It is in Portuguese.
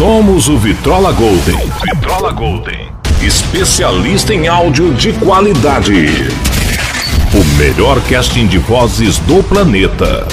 Somos o Vitrola Golden. Vitrola Golden. Especialista em áudio de qualidade. O melhor casting de vozes do planeta.